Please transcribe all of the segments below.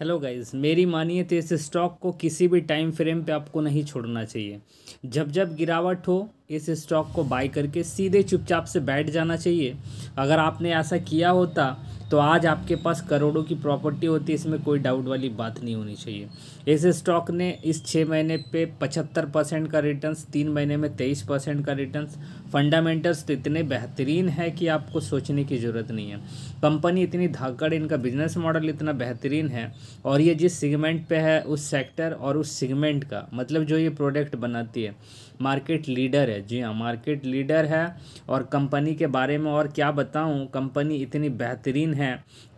Hello guys मेरी मानिए तो इस स्टॉक को किसी भी टाइम फ्रेम पे आपको नहीं छोड़ना चाहिए। जब जब गिरावट हो, इस स्टॉक को बाय करके सीधे चुपचाप से बैठ जाना चाहिए। अगर आपने ऐसा किया होता तो आज आपके पास करोड़ों की प्रॉपर्टी होती है, इसमें कोई डाउट वाली बात नहीं होनी चाहिए। इस स्टॉक ने इस छः महीने पे पचहत्तर परसेंट का रिटर्न्स तीन महीने में तेईस परसेंट का रिटर्न्स फंडामेंटल्स तो इतने बेहतरीन है कि आपको सोचने की ज़रूरत नहीं है। कंपनी इतनी धाकड़ इनका बिज़नेस मॉडल इतना बेहतरीन है, और ये जिस सेगमेंट पे है, उस सेक्टर और उस सेगमेंट का मतलब जो ये प्रोडक्ट बनाती है मार्केट लीडर है। जी हाँ मार्केट लीडर है, और कंपनी के बारे में और क्या बताऊँ कंपनी इतनी बेहतरीन है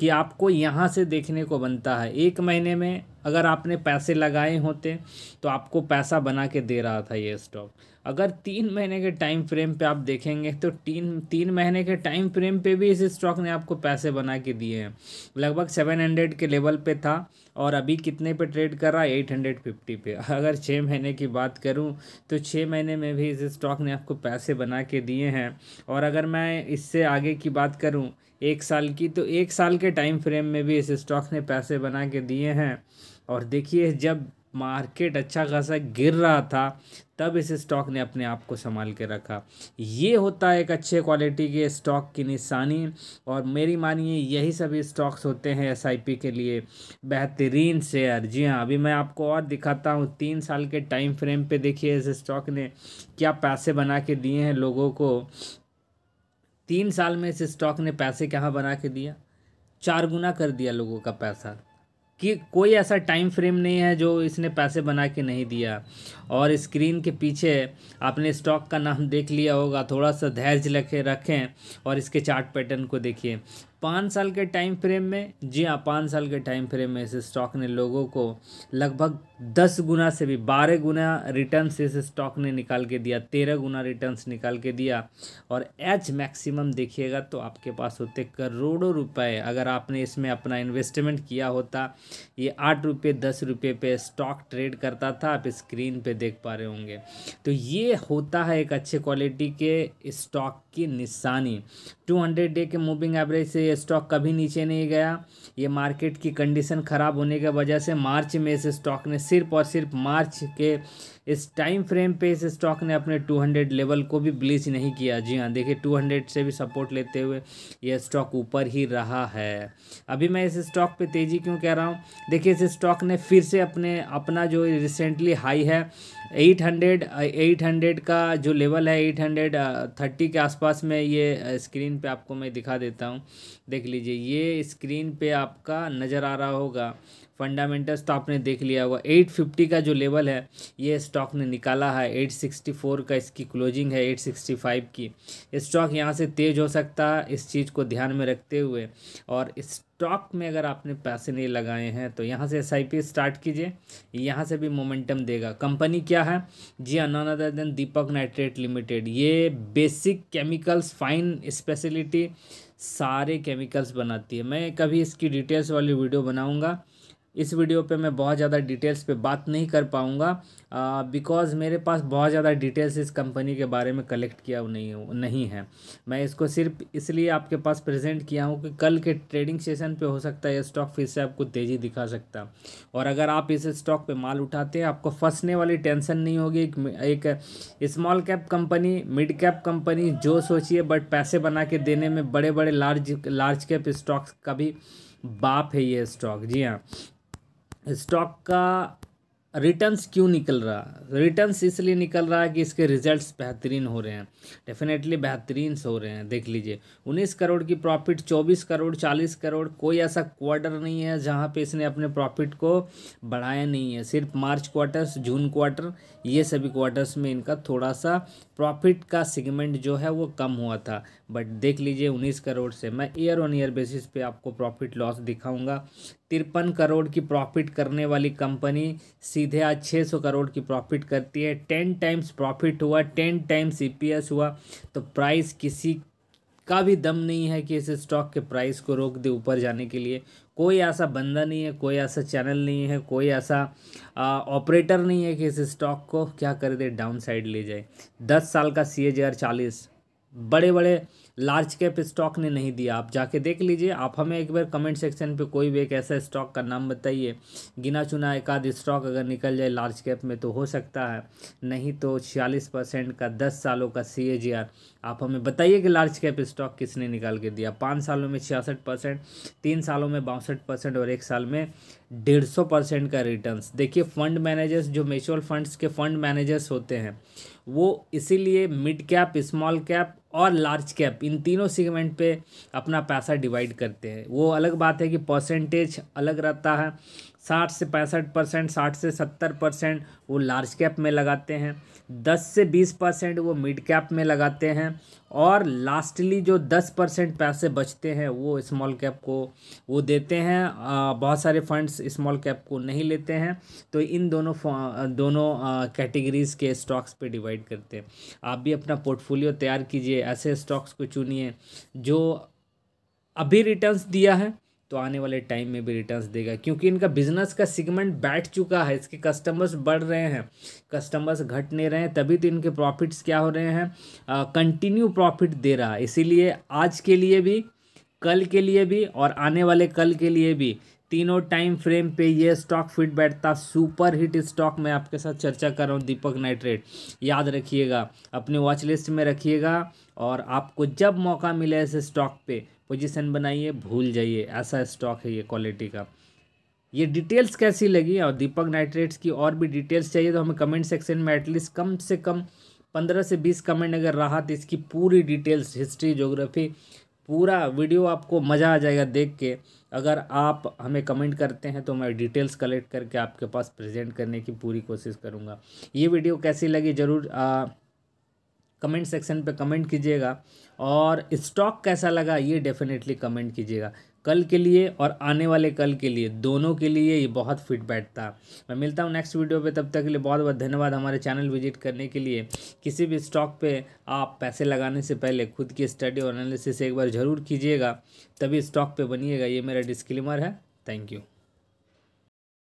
कि आपको यहाँ से देखने को बनता है। एक महीने में अगर आपने पैसे लगाए होते तो आपको पैसा बना के दे रहा था ये स्टॉक अगर तीन महीने के टाइम फ्रेम पे आप देखेंगे तो तीन तीन महीने के टाइम फ्रेम पे भी इस स्टॉक ने आपको पैसे बना के दिए हैं। लगभग सेवन हंड्रेड के लेवल पे था और अभी कितने पे ट्रेड कर रहा है? एट हंड्रेड फिफ्टी पे। अगर छः महीने की बात करूँ तो छः महीने में भी इस स्टॉक ने आपको पैसे बना के दिए हैं। और अगर मैं इससे आगे की बात करूँ, एक साल की तो एक साल के टाइम फ्रेम में भी इस स्टॉक ने पैसे बना के दिए हैं। और देखिए, जब मार्केट अच्छा खासा गिर रहा था, तब इस स्टॉक ने अपने आप को संभाल के रखा। ये होता है एक अच्छे क्वालिटी के स्टॉक की निशानी, और मेरी मानिए यही सभी स्टॉक्स होते हैं एसआईपी के लिए। बेहतरीन शेयर। जी हाँ अभी मैं आपको और दिखाता हूँ, तीन साल के टाइम फ्रेम पे देखिए इस स्टॉक ने क्या पैसे बना के दिए हैं लोगों को। तीन साल में इस स्टॉक ने पैसे कहाँ बना के दिया? चार गुना कर दिया लोगों का पैसा। कि कोई ऐसा टाइम फ्रेम नहीं है जो इसने पैसे बना के नहीं दिया। और स्क्रीन के पीछे आपने स्टॉक का नाम देख लिया होगा, थोड़ा सा धैर्य रखें रखें और इसके चार्ट पैटर्न को देखिए। पाँच साल के टाइम फ्रेम में, जी हाँ पाँच साल के टाइम फ्रेम में इस स्टॉक ने लोगों को लगभग दस गुना से भी, बारह गुना रिटर्न्स इस स्टॉक ने निकाल के दिया, तेरह गुना रिटर्न्स निकाल के दिया। और एच मैक्सिमम देखिएगा तो आपके पास होते करोड़ों रुपए। अगर आपने इसमें अपना इन्वेस्टमेंट किया होता, ये आठ रुपये दस रुपये पे स्टॉक ट्रेड करता था, आप स्क्रीन पे देख पा रहे होंगे। तो ये होता है एक अच्छे क्वालिटी के स्टॉक की निशानी। टू हंड्रेड डे के मूविंग एवरेज से ये स्टॉक कभी नीचे नहीं गया। ये मार्केट की कंडीशन ख़राब होने की वजह से मार्च में इस स्टॉक ने सिर्फ़ और सिर्फ़ मार्च के इस टाइम फ्रेम पे इस स्टॉक ने अपने 200 लेवल को भी ब्लीच नहीं किया। जी हाँ देखिए 200 से भी सपोर्ट लेते हुए ये स्टॉक ऊपर ही रहा है। अभी मैं इस स्टॉक पे तेज़ी क्यों कह रहा हूँ? देखिए, इस स्टॉक ने फिर से अपने, अपना जो रिसेंटली हाई है 800 800 का जो लेवल है 830 के आसपास में ये स्क्रीन पे आपको मैं दिखा देता हूँ। देख लीजिए, ये स्क्रीन पे आपका नज़र आ रहा होगा। फंडामेंटल्स तो आपने देख लिया होगा। 850 का जो लेवल है, ये स्टॉक ने निकाला है। 864 का इसकी क्लोजिंग है 865 की। स्टॉक यहाँ से तेज़ हो सकता है इस चीज़ को ध्यान में रखते हुए। और स्टॉक में अगर आपने पैसे नहीं लगाए हैं तो यहाँ से एसआईपी स्टार्ट कीजिए। यहाँ से भी मोमेंटम देगा। कंपनी क्या है? जी अनान none other than Deepak nitrate limited ये बेसिक केमिकल्स फाइन स्पेशलिटी सारे केमिकल्स बनाती है। मैं कभी इसकी डिटेल्स वाली वीडियो बनाऊँगा। इस वीडियो पे मैं बहुत ज़्यादा डिटेल्स पे बात नहीं कर पाऊँगा बिकॉज़ मेरे पास बहुत ज़्यादा डिटेल्स इस कंपनी के बारे में कलेक्ट किया नहीं नहीं है। मैं इसको सिर्फ़ इसलिए आपके पास प्रेजेंट किया हूँ कि कल के ट्रेडिंग सेशन पे हो सकता है ये स्टॉक फिर से आपको तेज़ी दिखा सकता। और अगर आप इस स्टॉक पे माल उठाते हैं आपको फंसने वाली टेंशन नहीं होगी। एक, एक small cap company mid cap company जो सोचिए बट पैसे बना के देने में बड़े बड़े लार्ज लार्ज कैप स्टॉक्स का भी बाप है ये स्टॉक जी हाँ। स्टॉक का रिटर्न्स क्यों निकल रहा? रिटर्न्स इसलिए निकल रहा है कि इसके रिजल्ट्स बेहतरीन हो रहे हैं। डेफिनेटली बेहतरीन हो रहे हैं, देख लीजिए। उन्नीस करोड़ की प्रॉफिट चौबीस करोड़, चालीस करोड़, कोई ऐसा क्वार्टर नहीं है जहाँ पे इसने अपने प्रॉफिट को बढ़ाया नहीं है। सिर्फ़ मार्च क्वार्टर्स जून क्वार्टर ये सभी क्वार्टर्स में इनका थोड़ा सा प्रॉफिट का सेगमेंट जो है वो कम हुआ था। बट देख लीजिए उन्नीस करोड़ से। मैं ईयर ऑन ईयर बेसिस पे आपको प्रॉफिट लॉस दिखाऊँगा। तिरपन करोड़ की प्रॉफिट करने वाली कंपनी सीधे आज छः सौ करोड़ की प्रॉफिट करती है। टेन टाइम्स प्रॉफिट हुआ टेन टाइम्स ई हुआ। तो प्राइस किसी का भी दम नहीं है कि इस स्टॉक के प्राइस को रोक दे ऊपर जाने के लिए। कोई ऐसा बंदा नहीं है, कोई ऐसा चैनल नहीं है, कोई ऐसा ऑपरेटर नहीं है कि इस स्टॉक को क्या कर दे डाउन साइड ले जाए। दस साल का सी एच आर चालीस। बड़े बड़े लार्ज कैप स्टॉक ने नहीं दिया। आप जाके देख लीजिए, आप हमें एक बार कमेंट सेक्शन पे कोई भी एक ऐसा स्टॉक का नाम बताइए। गिना चुना एक आध स्टॉक अगर निकल जाए लार्ज कैप में तो हो सकता है। नहीं तो छियालीस परसेंट का, दस सालों का सीएजीआर आप हमें बताइए कि लार्ज कैप स्टॉक किसने निकाल के दिया। पाँच सालों में छियासठ परसेंट, तीन सालों में बासठ परसेंट और एक साल में डेढ़ सौ परसेंट का रिटर्न्स देखिए फंड मैनेजर्स जो म्यूचुअल फंड्स के फंड मैनेजर्स होते हैं, वो इसीलिए मिड कैप स्मॉल कैप और लार्ज कैप इन तीनों सेगमेंट पे अपना पैसा डिवाइड करते हैं। वो अलग बात है कि परसेंटेज अलग रहता है साठ से पैंसठ परसेंट, साठ से सत्तर परसेंट वो लार्ज कैप में लगाते हैं, दस से बीस परसेंट वो मिड कैप में लगाते हैं और लास्टली जो दस परसेंट पैसे बचते हैं वो स्मॉल कैप को, वो देते हैं बहुत सारे फंड्स स्मॉल कैप को नहीं लेते हैं तो इन दोनों दोनों कैटेगरीज के स्टॉक्स पे डिवाइड करते हैं। आप भी अपना पोर्टफोलियो तैयार कीजिए, ऐसे स्टॉक्स को चुनिए जो अभी रिटर्न्स दिया है तो आने वाले टाइम में भी रिटर्न्स देगा, क्योंकि इनका बिज़नेस का सिगमेंट बैठ चुका है, इसके कस्टमर्स बढ़ रहे हैं। कस्टमर्स घट नहीं रहे हैं, तभी तो इनके प्रॉफिट्स क्या हो रहे हैं? कंटिन्यू प्रॉफिट दे रहा है। इसीलिए आज के लिए भी, कल के लिए भी, और आने वाले कल के लिए भी तीनों टाइम फ्रेम पे ये स्टॉक फिट बैठता सुपर हिट स्टॉक मैं आपके साथ चर्चा कर रहा हूँ दीपक नाइट्रेट याद रखिएगा, अपने वॉच लिस्ट में रखिएगा और आपको जब मौका मिले ऐसे स्टॉक पे पोजीशन बनाइए, भूल जाइए, ऐसा स्टॉक है ये क्वालिटी का। ये डिटेल्स कैसी लगी? और दीपक नाइट्रेट्स की और भी डिटेल्स चाहिए तो हमें कमेंट सेक्शन में एटलीस्ट कम से कम पंद्रह से बीस कमेंट अगर रहा तो इसकी पूरी डिटेल्स हिस्ट्री जोग्राफी पूरा वीडियो आपको मज़ा आ जाएगा देख के। अगर आप हमें कमेंट करते हैं तो मैं डिटेल्स कलेक्ट करके आपके पास प्रेजेंट करने की पूरी कोशिश करूँगा। ये वीडियो कैसी लगी ज़रूर कमेंट सेक्शन पे कमेंट कीजिएगा। और स्टॉक कैसा लगा ये डेफिनेटली कमेंट कीजिएगा। कल के लिए और आने वाले कल के लिए, दोनों के लिए ये बहुत फिट बैठता मैं मिलता हूँ नेक्स्ट वीडियो पे, तब तक के लिए बहुत बहुत धन्यवाद हमारे चैनल विज़िट करने के लिए। किसी भी स्टॉक पे आप पैसे लगाने से पहले खुद की स्टडी और एनालिसिस एक बार ज़रूर कीजिएगा, तभी स्टॉक पे बनिएगा, ये मेरा डिस्क्लेमर है। Thank you